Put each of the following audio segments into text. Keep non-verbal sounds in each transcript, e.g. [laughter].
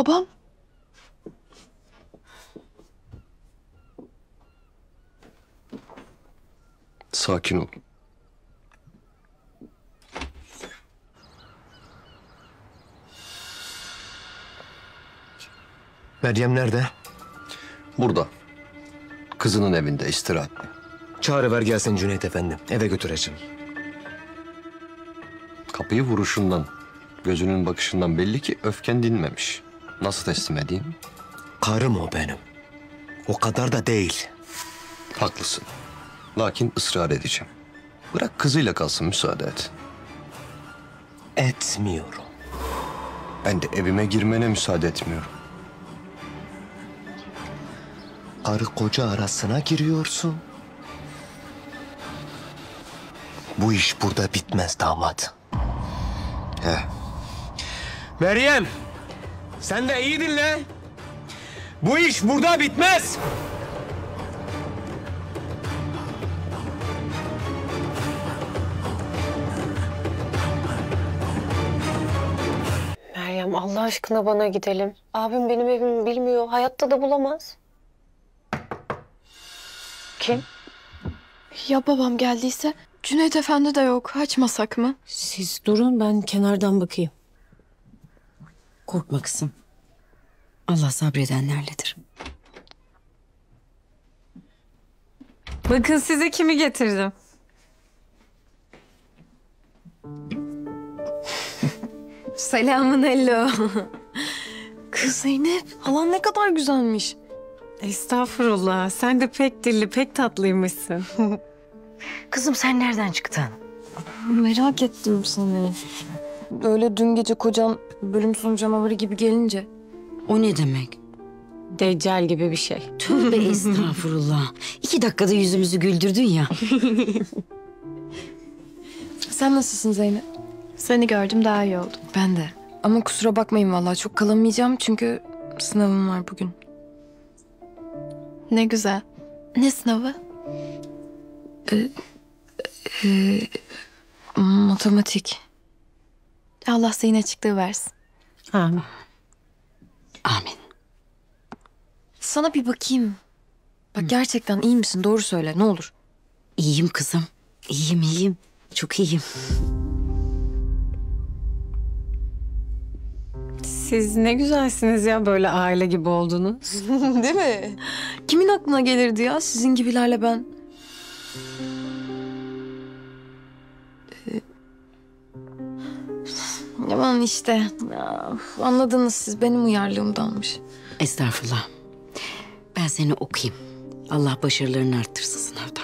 Babam? Sakin ol. Meryem nerede? Burada. Kızının evinde istirahatte. Çağrı ver gelsin Cüneyt Efendi. Eve götüreceğim. Kapıyı vuruşundan, gözünün bakışından belli ki öfken dinmemiş. Nasıl teslim edeyim? Karım o benim. O kadar da değil. Haklısın. Lakin ısrar edeceğim. Bırak kızıyla kalsın müsaade et. Etmiyorum. Ben de evime girmene müsaade etmiyorum. Karı koca arasına giriyorsun. Bu iş burada bitmez damat. He. Meryem! Sen de iyi dinle. Bu iş burada bitmez. Meryem Allah aşkına bana gidelim. Abim benim evimi bilmiyor. Hayatta da bulamaz. Kim? Ya babam geldiyse? Cüneyt Efendi de yok. Açmasak mı? Siz durun ben kenardan bakayım. Korkma kızım. Allah sabredenlerledir. Bakın size kimi getirdim. [laughs] Selamun hello. Kız Zeynep, halan ne kadar güzelmiş. Estağfurullah. Sen de pek dilli, pek tatlıymışsın. [laughs] Kızım sen nereden çıktın? Merak ettim seni. Öyle dün gece kocan bölüm sonu canavarı gibi gelince. O ne demek? Deccal gibi bir şey. Tövbe [laughs] estağfurullah. İki dakikada yüzümüzü güldürdün ya. [laughs] Sen nasılsın Zeynep? Seni gördüm daha iyi oldum. Ben de. Ama kusura bakmayın vallahi çok kalamayacağım çünkü sınavım var bugün. Ne güzel. Ne sınavı? Ee, matematik. Allah zihin açıklığı versin. Amin. Amin. Sana bir bakayım. Bak gerçekten iyi misin? Doğru söyle ne olur. İyiyim kızım. İyiyim iyiyim. Çok iyiyim. Siz ne güzelsiniz ya böyle aile gibi oldunuz. [laughs] Değil mi? Kimin aklına gelirdi ya sizin gibilerle ben? Aman işte. Ya, anladınız siz benim uyarlığımdanmış. Estağfurullah. Ben seni okuyayım. Allah başarılarını arttırsın sınavda.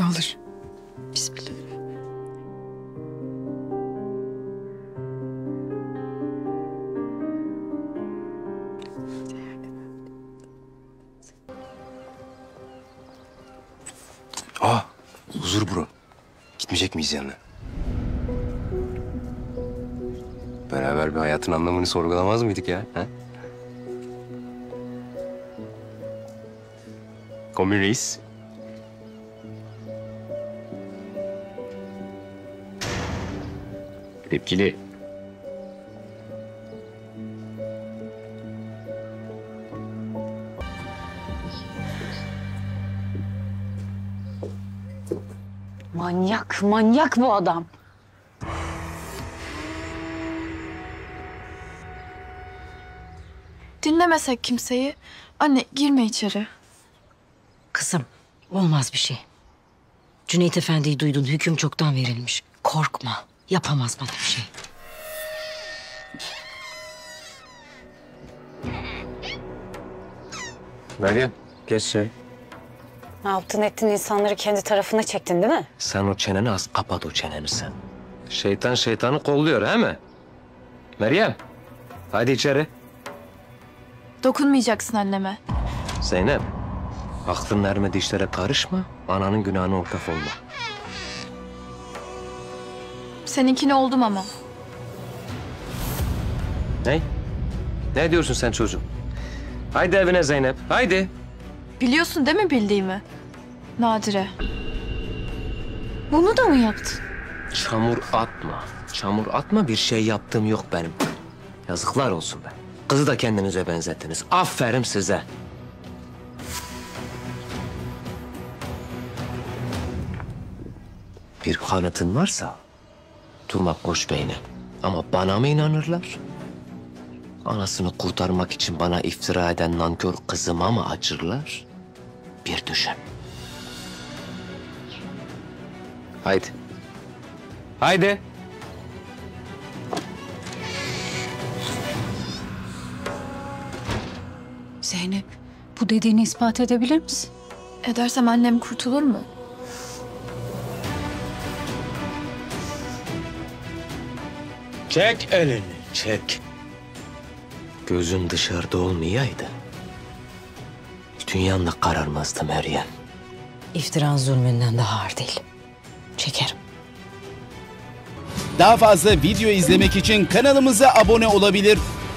Olur. Bismillah. Aa, huzur bro. Gitmeyecek miyiz yanına? Beraber bir hayatın anlamını sorgulamaz mıydık ya? Ha? Komün reis. Tepkili. Manyak, manyak bu adam. Dinlemesek kimseyi. Anne girme içeri. Kızım olmaz bir şey. Cüneyt Efendi'yi duydun hüküm çoktan verilmiş. Korkma yapamaz bana bir şey. Meryem, geç sen. Ne yaptın ettin insanları kendi tarafına çektin değil mi? Sen o çeneni az kapat o çeneni sen. Şeytan şeytanı kolluyor he mi? Meryem, hadi içeri. Dokunmayacaksın anneme. Zeynep, aklın ermedi işlere karışma. Ananın günahına ortak olma. Seninkini oldum ama. Ne? Ne diyorsun sen çocuğum? Haydi evine Zeynep, haydi. Biliyorsun değil mi bildiğimi? Nadire. Bunu da mı yaptın? Çamur atma. Çamur atma bir şey yaptığım yok benim. Yazıklar olsun be. Kızı da kendinize benzettiniz. Aferin size. Bir kanıtın varsa durma koş beyne. Ama bana mı inanırlar? Anasını kurtarmak için bana iftira eden nankör kızıma mı acırlar? Bir düşün. Haydi. Haydi. Zeynep bu dediğini ispat edebilir misin? Edersem annem kurtulur mu? Çek elini, çek. Gözün dışarıda olmayaydı. Dünyan da kararmazdı Meryem. İftiran zulmünden daha ağır değil. Çekerim. Daha fazla video izlemek için kanalımıza abone olabilir.